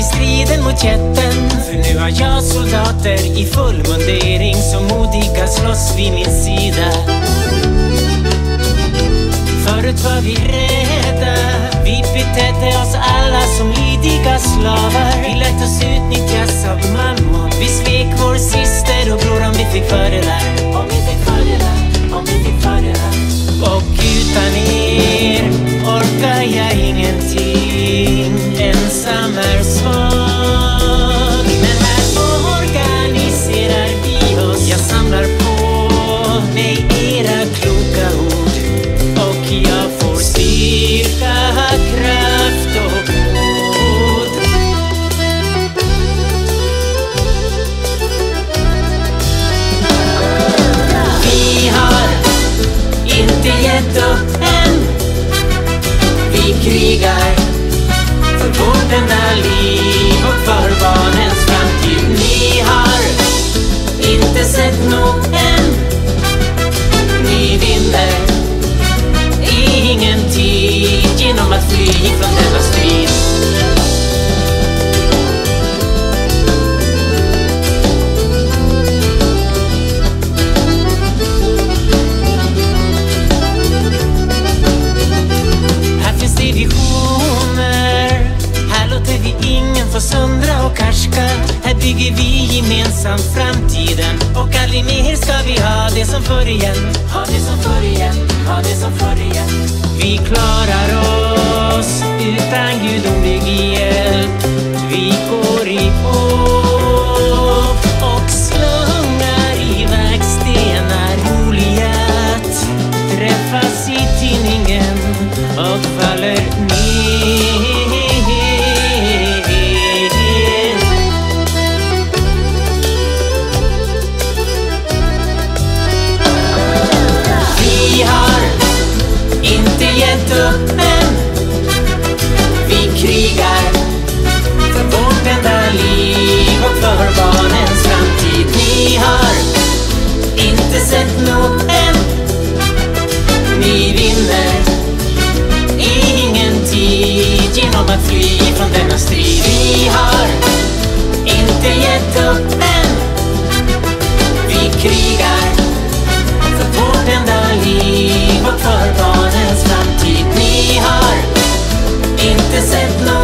I striden mot jätten. För nu har jag soldater i full mundering som modiga slåss vid min sida. Förut var vi rädda Vi betedde oss alla som lydiga slavar. Vi lät oss utnyttjas av mammor Vi svek vår syster och bror om vi fick fördelar krigar för vårt enda liv och för barnens framtid. Ni har inte sett nog än. Ni vinner. Ingen tid genom att fly från och Sundra och karska. Här bygger vi gemensamt framtiden. Och aldrig mer ska vi ha det som förr igen. Ha det som förr igen, ha det som förr igen. Vi klarar oss utan gudomlig hjälp. Vi går ihop och slungar iväg stenar Goliat träffas i tinningen och faller inte Sendung.